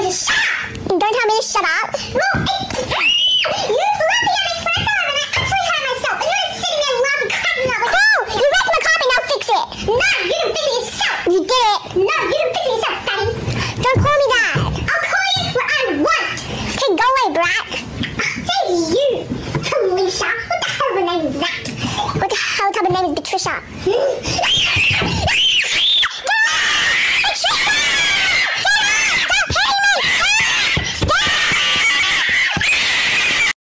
not you to shut up. Don't tell me to shut up. Well, it, you laughing at me forever, and I actually hurt myself, and you're sitting there laughing, cracking up. Oh, you wrecked my coffee. now fix it. No, you didn't fix it yourself. You did it. No, you didn't fix it yourself, Daddy. Don't call me that. I'll call you what I want. Okay, go away, brat. Say you, Felicia. What the hell of a name is that? What the hell type of name is Patricia? Hmm?